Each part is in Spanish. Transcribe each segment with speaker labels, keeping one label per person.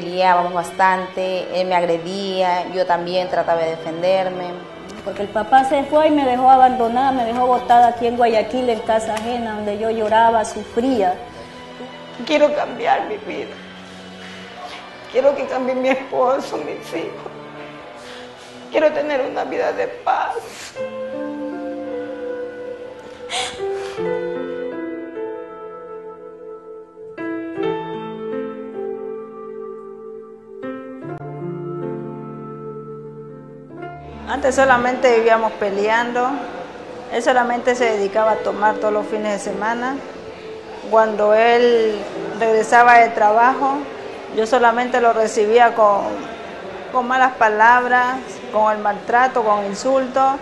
Speaker 1: peleábamos bastante, él me agredía, yo también trataba de defenderme.
Speaker 2: Porque el papá se fue y me dejó abandonada, me dejó botada aquí en Guayaquil, en casa ajena, donde yo lloraba, sufría.
Speaker 3: Quiero cambiar mi vida. Quiero que cambie mi esposo, mis hijos. Quiero tener una vida de paz. Antes solamente vivíamos peleando. Él solamente se dedicaba a tomar todos los fines de semana. Cuando él regresaba de trabajo, yo solamente lo recibía con, con malas palabras, con el maltrato, con insultos,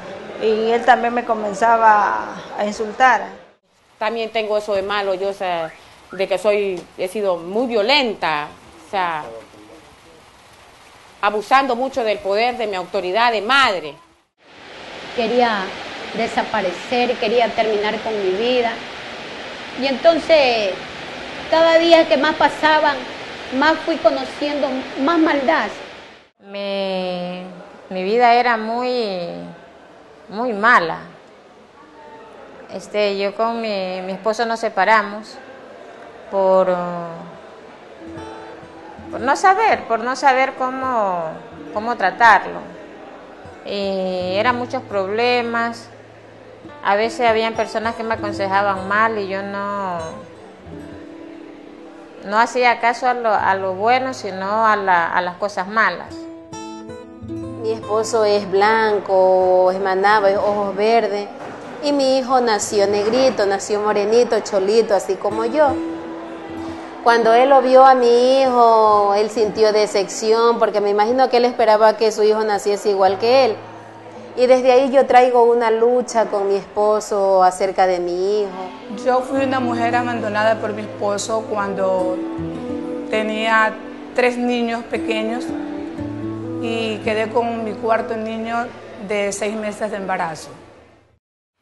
Speaker 3: y él también me comenzaba a insultar.
Speaker 4: También tengo eso de malo, yo o de que soy, he sido muy violenta, o sea, abusando mucho del poder de mi autoridad de madre.
Speaker 5: Quería desaparecer, quería terminar con mi vida. Y entonces, cada día que más pasaban, más fui conociendo más maldad.
Speaker 6: Mi, mi vida era muy, muy mala. Este, yo con mi, mi esposo nos separamos por por no saber, por no saber cómo, cómo tratarlo. Eran muchos problemas, a veces habían personas que me aconsejaban mal y yo no, no hacía caso a lo, a lo bueno, sino a, a las cosas malas.
Speaker 7: Mi esposo es blanco, es manaba, es ojos verdes, y mi hijo nació negrito, nació morenito, cholito, así como yo. Cuando él lo vio a mi hijo, él sintió decepción, porque me imagino que él esperaba que su hijo naciese igual que él. Y desde ahí yo traigo una lucha con mi esposo acerca de mi hijo.
Speaker 8: Yo fui una mujer abandonada por mi esposo cuando tenía tres niños pequeños y quedé con mi cuarto niño de seis meses de embarazo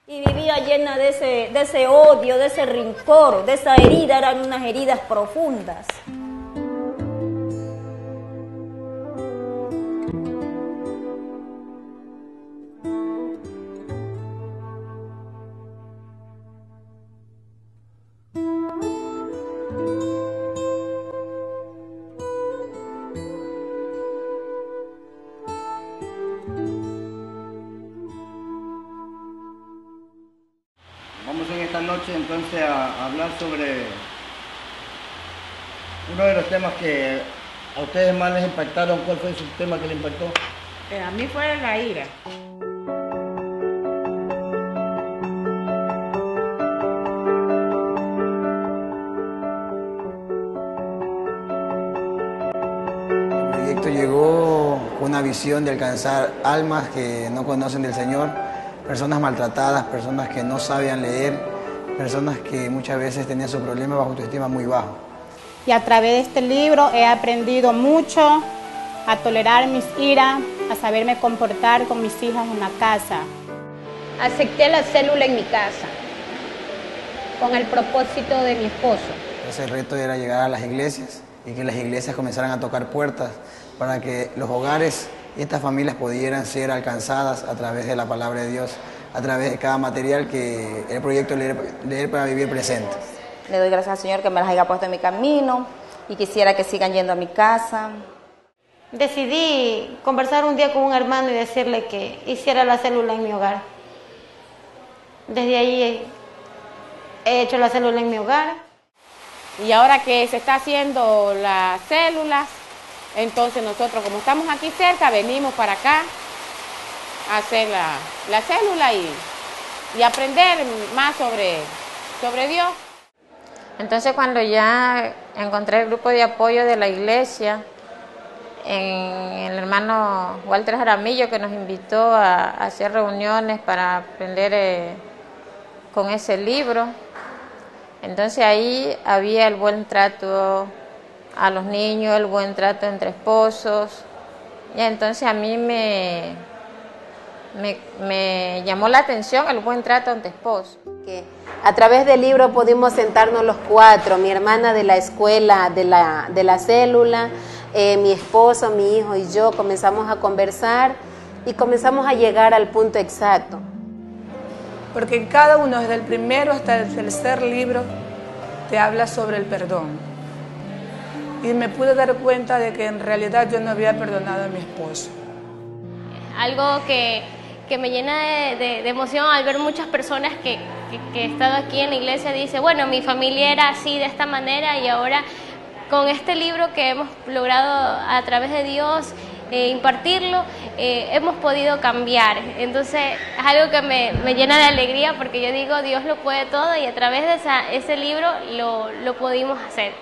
Speaker 2: y vivía llena de ese, de ese odio, de ese rincor, de esa herida, eran unas heridas profundas.
Speaker 9: Entonces a, hablar sobre uno de los temas que a ustedes más les impactaron. ¿Cuál fue su tema que les impactó?
Speaker 4: Eh, a mí fue la ira.
Speaker 10: El proyecto llegó con una visión de alcanzar almas que no conocen del Señor, personas maltratadas, personas que no sabían leer, personas que muchas veces tenían su problema bajo autoestima muy bajo.
Speaker 11: Y a través de este libro he aprendido mucho a tolerar mis iras, a saberme comportar con mis hijas en la casa.
Speaker 5: Acepté la célula en mi casa con el propósito de mi esposo.
Speaker 10: Ese reto era llegar a las iglesias y que las iglesias comenzaran a tocar puertas para que los hogares y estas familias pudieran ser alcanzadas a través de la palabra de Dios a través de cada material que el proyecto Leer, para Vivir presente.
Speaker 1: Le doy gracias al Señor que me las haya puesto en mi camino y quisiera que sigan yendo a mi casa.
Speaker 12: Decidí conversar un día con un hermano y decirle que hiciera la célula en mi hogar. Desde ahí he hecho la célula en mi hogar.
Speaker 4: Y ahora que se está haciendo las células, entonces nosotros como estamos aquí cerca, venimos para acá hacer la, célula y, y, aprender más sobre, sobre Dios.
Speaker 6: Entonces cuando ya encontré el grupo de apoyo de la iglesia, en el hermano Walter Jaramillo que nos invitó a, hacer reuniones para aprender eh, con ese libro. Entonces ahí había el buen trato a los niños, el buen trato entre esposos. Y entonces a mí me, me, llamó la atención el buen trato ante esposo.
Speaker 7: Que a través del libro pudimos sentarnos los cuatro, mi hermana de la escuela, de la, de la célula, eh, mi esposo, mi hijo y yo comenzamos a conversar y comenzamos a llegar al punto exacto.
Speaker 8: Porque en cada uno, desde el primero hasta el tercer libro, te habla sobre el perdón. Y me pude dar cuenta de que en realidad yo no había perdonado a mi esposo.
Speaker 13: Algo que, que me llena de, de- emoción al ver muchas personas que, que, que he estado aquí en la iglesia, dice, bueno, mi familia era así, de esta manera, y ahora con este libro que hemos logrado a través de Dios eh, impartirlo, eh, hemos podido cambiar. Entonces es algo que me, me llena de alegría porque yo digo, Dios lo puede todo y a través de ese libro lo, lo pudimos hacer.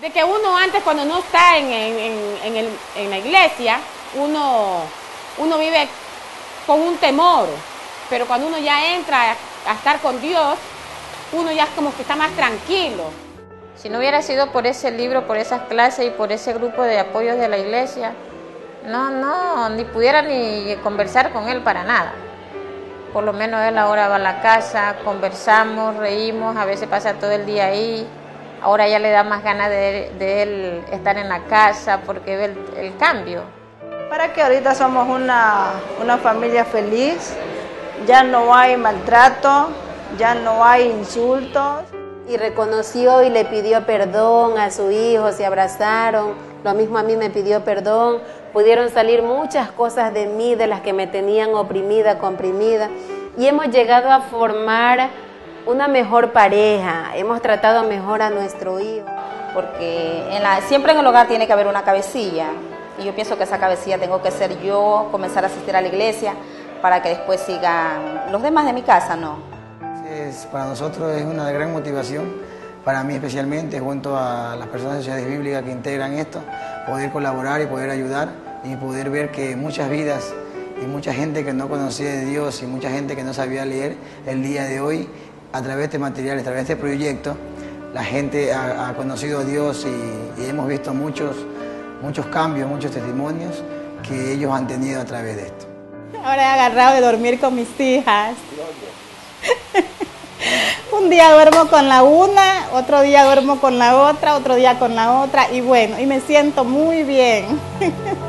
Speaker 4: De que uno antes cuando no está en- en- en el- en la iglesia, uno, uno vive con un temor, pero cuando uno ya entra a, estar con Dios, uno ya es como que está más tranquilo.
Speaker 6: Si no hubiera sido por ese libro, por esas clases y por ese grupo de apoyos de la iglesia, no, no, ni pudiera ni conversar con él para nada. Por lo menos él ahora va a la casa, conversamos, reímos, a veces pasa todo el día ahí. Ahora ya le da más ganas de, él estar en la casa porque ve el cambio.
Speaker 3: Para que ahorita somos una, una familia feliz, ya no hay maltrato, ya no hay insultos.
Speaker 7: Y reconoció y le pidió perdón a su hijo, se abrazaron, lo mismo a mí me pidió perdón. Pudieron salir muchas cosas de mí, de las que me tenían oprimida, comprimida. Y hemos llegado a formar una mejor pareja, hemos tratado mejor a nuestro hijo.
Speaker 1: porque siempre en el hogar tiene que haber una cabecilla y yo pienso que esa cabecilla tengo que ser yo, comenzar a asistir a la iglesia para que después sigan los demás de mi casa, ¿no?
Speaker 10: Para nosotros es una gran motivación, para mí especialmente, junto a las personas de Sociedades Bíblicas que integran esto, poder colaborar y poder ayudar y poder ver que muchas vidas y mucha gente que no conocía de Dios y mucha gente que no sabía leer, el día de hoy, a través de este material, a través de este proyecto, la gente ha, conocido a Dios y hemos visto muchos, muchos cambios, muchos testimonios que ellos han tenido a través de esto.
Speaker 11: Ahora he agarrado de dormir con mis hijas. Un día duermo con la una, otro día duermo con la otra, otro día con la otra y bueno, y me siento muy bien.